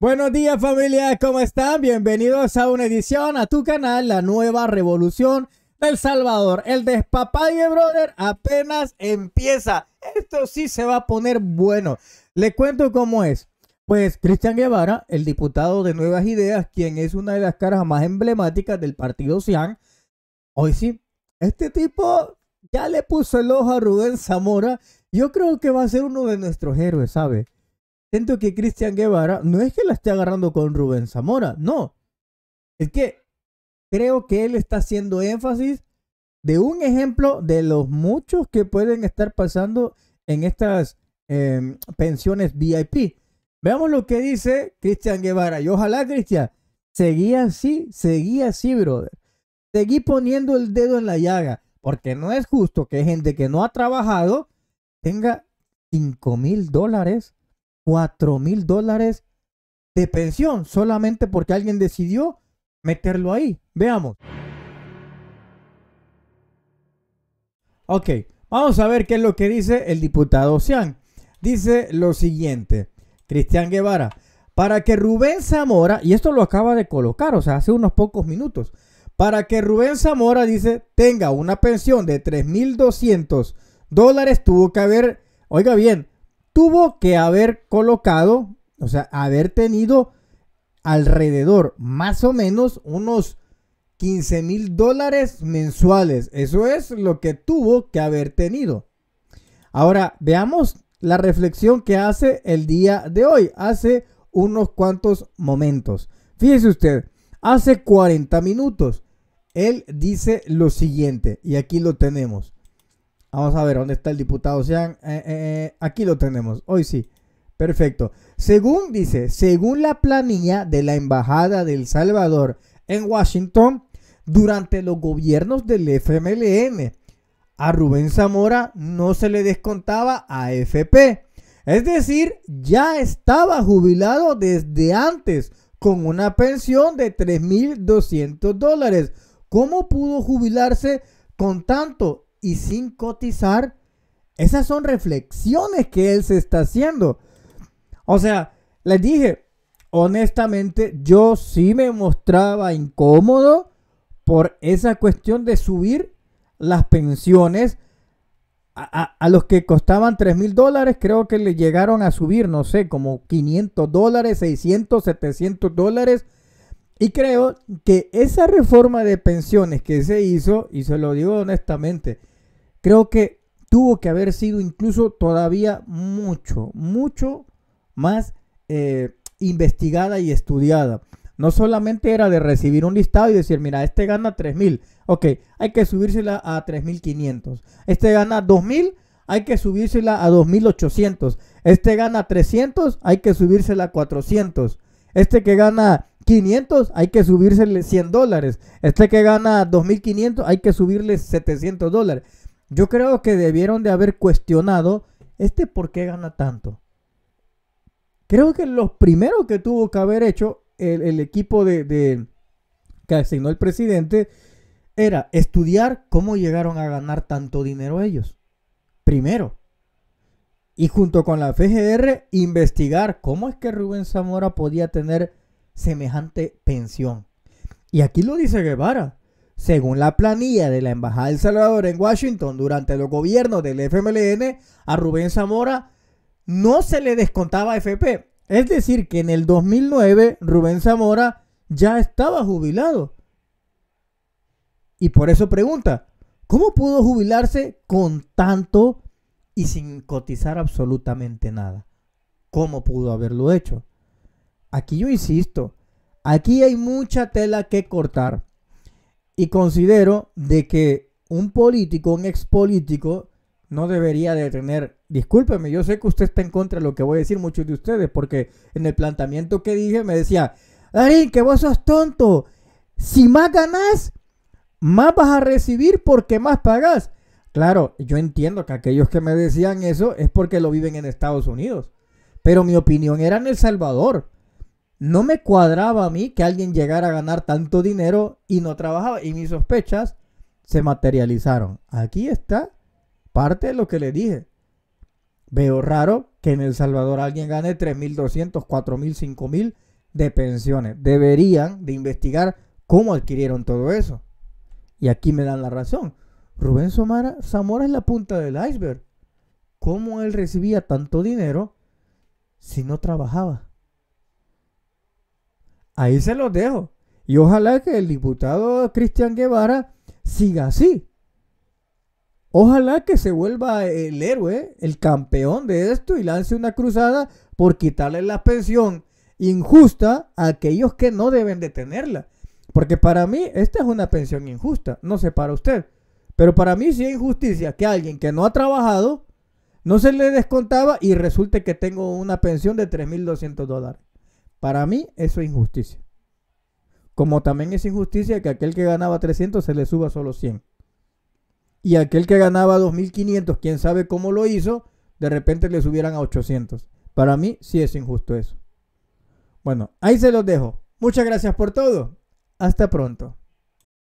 Buenos días familia, ¿cómo están? Bienvenidos a una edición a tu canal, la nueva revolución del Salvador. El despapalle, brother, apenas empieza. Esto sí se va a poner bueno. Le cuento cómo es. Pues Cristian Guevara, el diputado de Nuevas Ideas, quien es una de las caras más emblemáticas del partido CIAN, hoy sí, este tipo ya le puso el ojo a Rubén Zamora. Yo creo que va a ser uno de nuestros héroes, ¿sabe? Siento que Cristian Guevara no es que la esté agarrando con Rubén Zamora, no. Es que creo que él está haciendo énfasis de un ejemplo de los muchos que pueden estar pasando en estas em, pensiones VIP. Veamos lo que dice Cristian Guevara. Y ojalá, Cristian, seguía así, seguía así, brother. Seguí poniendo el dedo en la llaga. Porque no es justo que gente que no ha trabajado tenga 5 mil dólares 4 mil dólares de pensión solamente porque alguien decidió meterlo ahí. Veamos. Ok, vamos a ver qué es lo que dice el diputado Cian. Dice lo siguiente, Cristian Guevara, para que Rubén Zamora, y esto lo acaba de colocar, o sea, hace unos pocos minutos, para que Rubén Zamora, dice, tenga una pensión de 3.200 dólares, tuvo que haber, oiga bien, tuvo que haber colocado, o sea, haber tenido alrededor más o menos unos 15 mil dólares mensuales. Eso es lo que tuvo que haber tenido. Ahora, veamos la reflexión que hace el día de hoy, hace unos cuantos momentos. Fíjese usted, hace 40 minutos, él dice lo siguiente, y aquí lo tenemos. Vamos a ver dónde está el diputado Sean. Eh, eh, eh, aquí lo tenemos. Hoy sí. Perfecto. Según dice, según la planilla de la Embajada del Salvador en Washington, durante los gobiernos del FMLN, a Rubén Zamora no se le descontaba AFP. Es decir, ya estaba jubilado desde antes con una pensión de 3.200 dólares. ¿Cómo pudo jubilarse con tanto? Y sin cotizar, esas son reflexiones que él se está haciendo. O sea, les dije, honestamente, yo sí me mostraba incómodo por esa cuestión de subir las pensiones a, los que costaban 3 mil dólares, creo que le llegaron a subir, no sé, como 500 dólares, 600, 700 dólares. Y creo que esa reforma de pensiones que se hizo, y se lo digo honestamente, creo que tuvo que haber sido incluso todavía mucho, mucho más eh, investigada y estudiada. No solamente era de recibir un listado y decir, mira, este gana 3.000. Ok, hay que subírsela a 3.500. Este gana 2.000, hay que subírsela a 2.800. Este gana 300, hay que subírsela a 400. Este que gana 500, hay que subírsele 100 dólares. Este que gana 2.500, hay que subirle 700 dólares. Yo creo que debieron de haber cuestionado este por qué gana tanto. Creo que lo primero que tuvo que haber hecho el, equipo de, que asignó el presidente era estudiar cómo llegaron a ganar tanto dinero ellos. Primero. Y junto con la FGR, investigar cómo es que Rubén Zamora podía tener semejante pensión. Y aquí lo dice Guevara. Según la planilla de la Embajada del Salvador en Washington durante los gobiernos del FMLN, a Rubén Zamora no se le descontaba FP. Es decir, que en el 2009 Rubén Zamora ya estaba jubilado. Y por eso pregunta, ¿cómo pudo jubilarse con tanto y sin cotizar absolutamente nada? ¿Cómo pudo haberlo hecho? Aquí yo insisto, aquí hay mucha tela que cortar. Y considero de que un político, un ex político, no debería de tener, discúlpeme, yo sé que usted está en contra de lo que voy a decir muchos de ustedes, porque en el planteamiento que dije me decía, Darín, que vos sos tonto, si más ganás, más vas a recibir porque más pagas. Claro, yo entiendo que aquellos que me decían eso es porque lo viven en Estados Unidos, pero mi opinión era en El Salvador no me cuadraba a mí que alguien llegara a ganar tanto dinero y no trabajaba. Y mis sospechas se materializaron. Aquí está parte de lo que le dije. Veo raro que en El Salvador alguien gane 3.200, 4.000, 5.000 de pensiones. Deberían de investigar cómo adquirieron todo eso. Y aquí me dan la razón. Rubén Somara, Zamora es la punta del iceberg. ¿Cómo él recibía tanto dinero si no trabajaba? Ahí se los dejo. Y ojalá que el diputado Cristian Guevara siga así. Ojalá que se vuelva el héroe, el campeón de esto y lance una cruzada por quitarle la pensión injusta a aquellos que no deben de tenerla. Porque para mí esta es una pensión injusta, no sé para usted. Pero para mí sí es injusticia que alguien que no ha trabajado no se le descontaba y resulte que tengo una pensión de 3.200 dólares. Para mí eso es injusticia. Como también es injusticia que aquel que ganaba 300 se le suba solo 100. Y aquel que ganaba 2.500, quién sabe cómo lo hizo, de repente le subieran a 800. Para mí sí es injusto eso. Bueno, ahí se los dejo. Muchas gracias por todo. Hasta pronto.